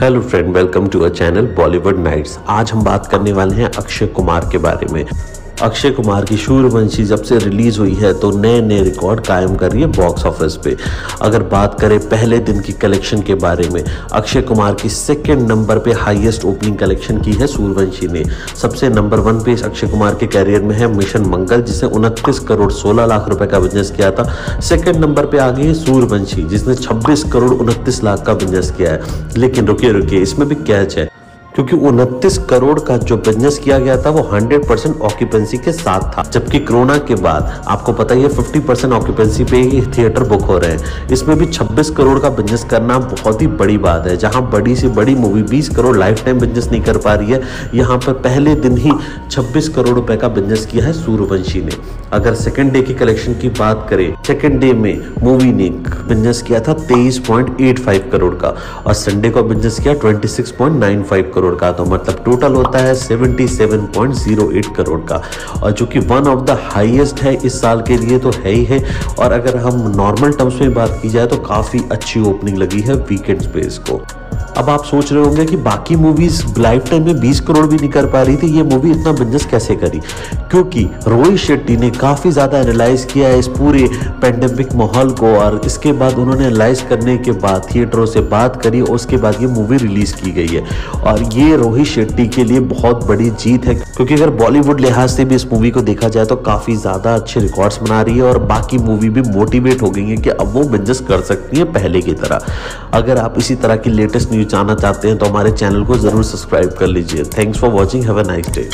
Hello friend welcome to a channel Bollywood nights आज हम बात करने वाले हैं अक्षय कुमार के बारे में। अक्षय कुमार की सूर्यवंशी जब से रिलीज़ हुई है तो नए नए रिकॉर्ड कायम कर रही है बॉक्स ऑफ़िस पे। अगर बात करें पहले दिन की कलेक्शन के बारे में, अक्षय कुमार की सेकेंड नंबर पे हाईएस्ट ओपनिंग कलेक्शन की है सूर्यवंशी ने। सबसे नंबर वन पे अक्षय कुमार के कैरियर में है मिशन मंगल, जिसने उनतीस करोड़ सोलह लाख रुपए का बिज़नेस किया था। सेकेंड नंबर पे आ गई है सूर्यवंशी जिसने छब्बीस करोड़ उनतीस लाख का बिज़नेस किया है। लेकिन रुकिए रुकिए, इसमें भी कैच है। क्योंकि उनतीस करोड़ का जो बिज़नेस किया गया था, वो 100 परसेंट ऑक्यूपेंसी के साथ था। जबकि कोरोना के बाद, आपको पता ही है 50 परसेंट ऑक्यूपेंसी पे ही थिएटर बुक हो रहे हैं। इसमें भी 26 करोड़ का बिज़नेस करना बहुत ही बड़ी बात है, जहाँ बड़ी से बड़ी movie 20 crore life time business नहीं कर पा रही है। यहाँ पर पहले दिन ही छब्बीस करोड़ रुपए का बिज़नेस किया है सूर्यवंशी ने। अगर सेकेंड डे की कलेक्शन की बात करें सेकेंड डे में मूवी ने बिज़नेस किया था तेईस करोड़ का, और संडे को बिज़नेस किया ट्वेंटी करोड़ करोड़ का तो मतलब टोटल होता है 77.08 करोड़ का। और जो कि वन ऑफ़ द हाईएस्ट है इस साल के लिए तो है ही है। और अगर हम नॉर्मल टर्म्स में बात की जाए तो काफ़ी अच्छी ओपनिंग लगी है वीकेंड स्पेस को। अब आप सोच रहे होंगे कि बाकी मूवीज़ लाइफ टाइम में 20 करोड़ भी नहीं कर पा रही थी, ये मूवी इतना बिज़नेस कैसे करी? क्योंकि रोहित शेट्टी ने काफ़ी ज़्यादा एनालाइज किया है इस पूरे पेंडेमिक माहौल को और इसके बाद उन्होंने एनालाइज करने के बाद थिएटरों से बात करी और उसके बाद ये मूवी रिलीज़ की गई है। और ये रोहित शेट्टी के लिए बहुत बड़ी जीत है, क्योंकि अगर बॉलीवुड लिहाज से भी इस मूवी को देखा जाए तो काफ़ी ज़्यादा अच्छे रिकॉर्ड्स बना रही है और बाकी मूवी भी मोटिवेट हो गई है कि अब वो बिज़नेस कर सकती है पहले की तरह। अगर आप इसी तरह की लेटेस्ट न्यूज़ जानना चाहते हैं तो हमारे चैनल को ज़रूर सब्सक्राइब कर लीजिए। Thanks for watching have nice day